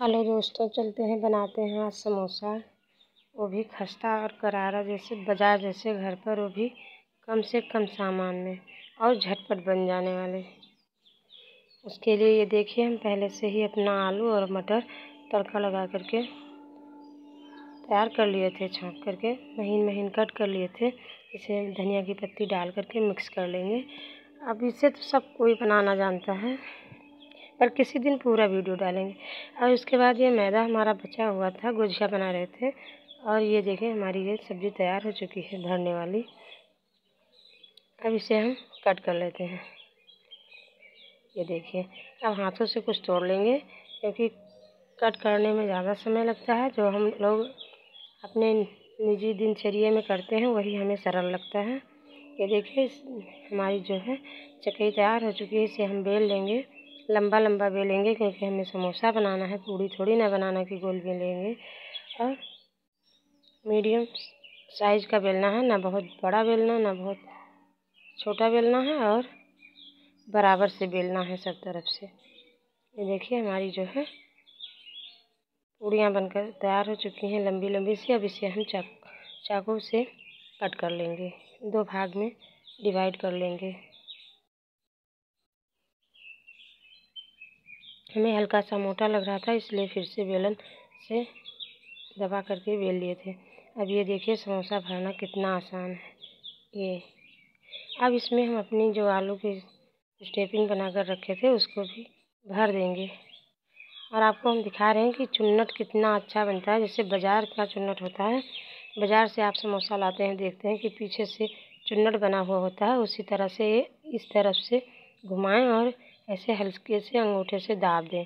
Hello दोस्तों, चलते हैं, बनाते हैं आज समोसा। वो भी खस्ता और करारा जैसे, बाज़ार जैसे घर पर वो भी कम से कम सामान में और झटपट बन जाने वाले। उसके लिए ये देखिए, हम पहले से ही अपना आलू और मटर तड़का लगा करके तैयार कर लिए थे छाँक करके, महीन महीन कट कर लिए थे। इसे धनिया की पत्ती डाल करके मिक्स कर लेंगे। अब इसे तो सब कोई बनाना जानता है। पर किसी दिन पूरा वीडियो डालेंगे। और उसके बाद ये मैदा हमारा बचा हुआ था, गुजिया बना रहे थे। और ये देखें हमारी ये सब्ज़ी तैयार हो चुकी है भरने वाली। अब इसे हम कट कर लेते हैं। ये देखिए, अब हाथों से कुछ तोड़ लेंगे, क्योंकि कट करने में ज़्यादा समय लगता है। जो हम लोग अपने निजी दिनचर्या में करते हैं, वही हमें सरल लगता है। ये देखिए हमारी जो है, चकई तैयार हो चुकी है, इसे हम बेल लेंगे। लंबा लंबा बेलेंगे क्योंकि हमें समोसा बनाना है, पूड़ी थोड़ी ना बनाना कि गोल बेलेंगे और मीडियम साइज़ का बेलना है, ना बहुत बड़ा बेलना, ना बहुत छोटा बेलना है और बराबर से बेलना है सब तरफ़ से। ये देखिए हमारी जो है पूड़ियाँ बनकर तैयार हो चुकी हैं लंबी लंबी सी। अब इसे हम चाक, चाकू से कट कर लेंगे। दो भाग में डिवाइड कर लेंगे। हमें हल्का सा मोटा लग रहा था, इसलिए फिर से बेलन से दबा करके बेल लिए थे। अब ये देखिए, समोसा भरना कितना आसान है। ये। अब इसमें हम अपनी जो आलू की स्टेपिंग बना कर रखे थे, उसको भी भर देंगे। और आपको हम दिखा रहे हैं कि चुन्नट कितना अच्छा बनता है। जैसे बाज़ार का चुन्नट होता है, बाज़ार से आप समोसा लाते हैं, देखते हैं कि पीछे से चुन्नट बना हुआ होता है। उसी तरह से इस तरफ़ से घुमाएँ और ऐसे हल्के से अंगूठे से दाब दें।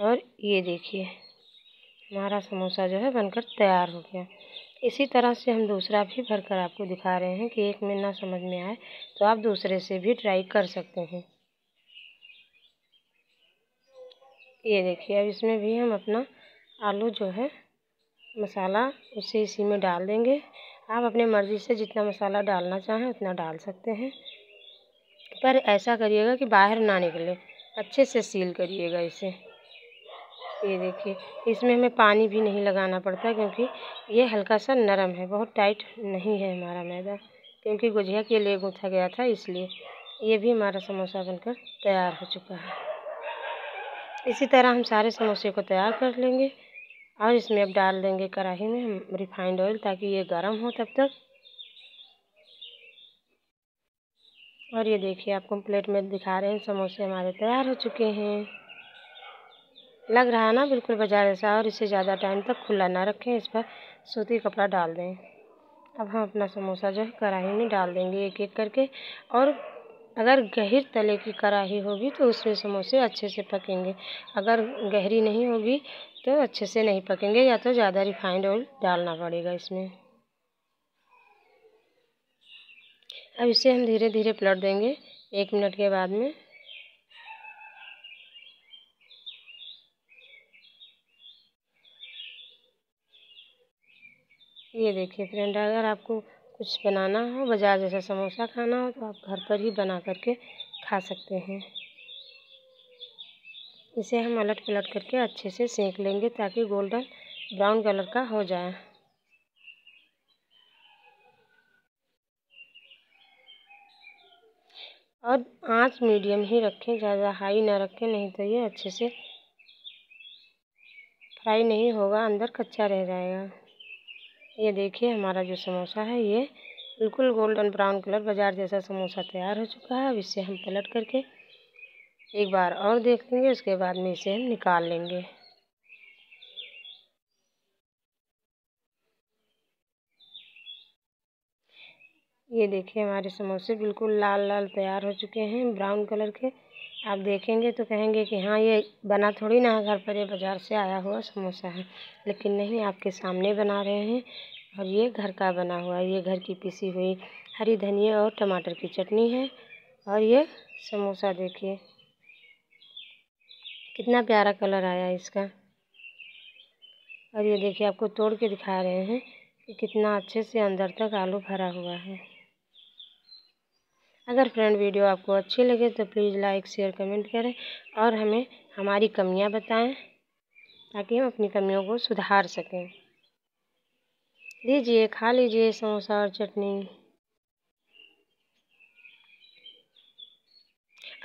और ये देखिए, हमारा समोसा जो है बनकर तैयार हो गया। इसी तरह से हम दूसरा भी भरकर आपको दिखा रहे हैं कि एक में ना समझ में आए तो आप दूसरे से भी ट्राई कर सकते हैं। ये देखिए, अब इसमें भी हम अपना आलू जो है, मसाला उसे इसी में डाल देंगे। आप अपने मर्ज़ी से जितना मसाला डालना चाहें, उतना डाल सकते हैं। पर ऐसा करिएगा कि बाहर ना निकले। अच्छे से सील करिएगा इसे। ये देखिए, इसमें हमें पानी भी नहीं लगाना पड़ता क्योंकि ये हल्का सा नरम है, बहुत टाइट नहीं है हमारा मैदा, क्योंकि गुजिया के लिए गूँथा गया था, इसलिए ये भी हमारा समोसा बनकर तैयार हो चुका है। इसी तरह हम सारे समोसे को तैयार कर लेंगे और इसमें अब डाल देंगे कढ़ाई में हम रिफाइंड ऑयल ताकि ये गर्म हो तब तक। और ये देखिए, आपको प्लेट में दिखा रहे हैं, समोसे हमारे तैयार हो चुके हैं। लग रहा है ना, बिल्कुल बाज़ार जैसा और इसे ज़्यादा टाइम तक खुला ना रखें, इस पर सूती कपड़ा डाल दें। अब हम अपना समोसा जो है, कढ़ाई में डाल देंगे एक एक करके और अगर गहिर तले की कढ़ाई होगी तो उसमें समोसे अच्छे से पकेंगे। अगर गहरी नहीं होगी तो अच्छे से नहीं पकेंगे, या तो ज़्यादा रिफाइंड ऑयल डालना पड़ेगा इसमें। अब इसे हम धीरे धीरे पलट देंगे, एक मिनट के बाद में। ये देखिए फ्रेंड अगर आपको कुछ बनाना हो, बाज़ार जैसा समोसा खाना हो तो आप घर पर ही बना करके खा सकते हैं। इसे हम अलट पलट करके अच्छे से सेक लेंगे ताकि गोल्डन ब्राउन कलर का हो जाए। और आँच मीडियम ही रखें, ज़्यादा हाई ना रखें, नहीं तो ये अच्छे से फ्राई नहीं होगा, अंदर कच्चा रह जाएगा। ये देखिए हमारा जो समोसा है, ये बिल्कुल गोल्डन ब्राउन कलर, बाज़ार जैसा समोसा तैयार हो चुका है। अब इसे हम पलट करके एक बार और देख लेंगे, उसके बाद में इसे हम निकाल लेंगे। ये देखिए हमारे समोसे बिल्कुल लाल लाल तैयार हो चुके हैं, ब्राउन कलर के। आप देखेंगे तो कहेंगे कि हाँ ये बना थोड़ी ना घर पर, ये बाज़ार से आया हुआ समोसा है, लेकिन नहीं, आपके सामने बना रहे हैं और ये घर का बना हुआ है। ये घर की पिसी हुई हरी धनिया और टमाटर की चटनी है और ये समोसा देखिए। कितना प्यारा कलर आया इसका। और ये देखिए, आपको तोड़ के दिखा रहे हैं कि कितना अच्छे से अंदर तक आलू भरा हुआ है। अगर फ्रेंड वीडियो आपको अच्छी लगे तो प्लीज़ लाइक, शेयर, कमेंट करें और हमें हमारी कमियाँ बताएँ ताकि हम अपनी कमियों को सुधार सकें। लीजिए, खा लीजिए समोसा और चटनी।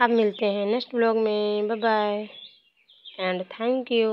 अब मिलते हैं नेक्स्ट ब्लॉग में। Bye bye and thank you